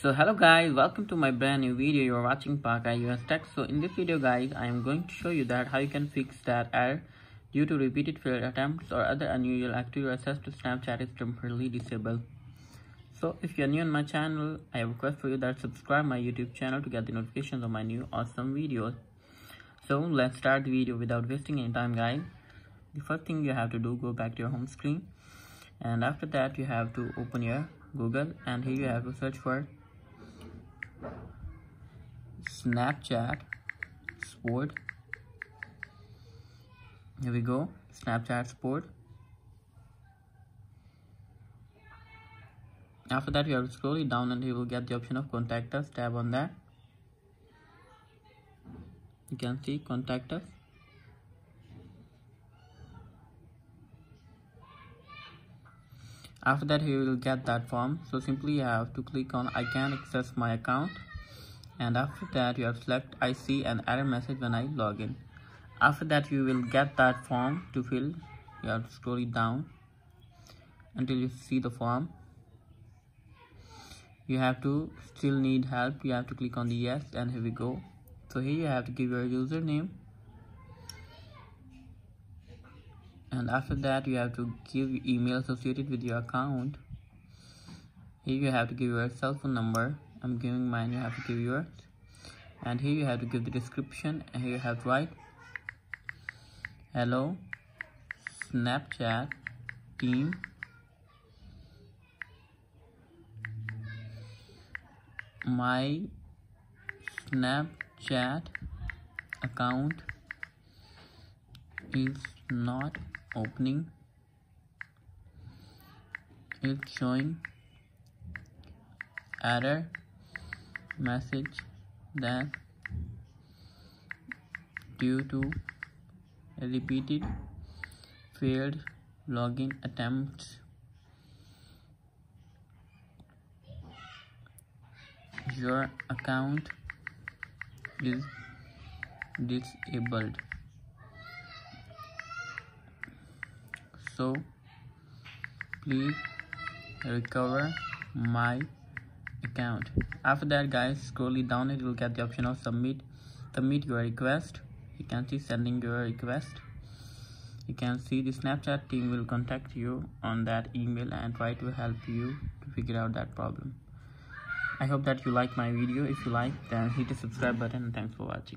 so hello guys welcome to my brand new video. You're watching Park US Tech. So in this video guys I am going to show you that how you can fix that error due to repeated failed attempts or other unusual activity access to Snapchat is temporarily disabled. So if you're new on my channel I request for you that subscribe my YouTube channel to get the notifications of my new awesome videos. So let's start the video without wasting any time guys. The first thing you have to do go back to your home screen. And after that you have to open your Google and here you have to search for Snapchat Sport. Here we go, Snapchat Sport. After that, you have to scroll it down and you will get the option of contact us. Tap on that. You can see contact us. After that, you will get that form. So simply you have to click on I can access my account. And after that you have select I see an error message when I log in. After that you will get that form to fill. You have to scroll it down until you see the form. You have to still need help. You have to click on the yes and here we go. So here you have to give your username and after that you have to give email associated with your account. Here you have to give your cell phone number. I'm giving mine you have to give yours. And here you have to give the description. And here you have to write hello Snapchat team. My Snapchat account is not opening. It's showing error message that due to repeated failed login attempts. Your account is disabled so please recover my account. After that guys scroll it down it will get the option of submit. Submit your request. You can see sending your request. You can see the snapchat team will contact you on that email and try to help you to figure out that problem. I hope that you like my video. If you like then hit the subscribe button. Thanks for watching